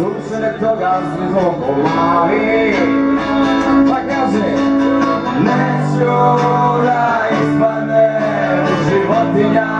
Sunce nek to gazi zlom po glavi Pa kaže Neću da ispadne životinja.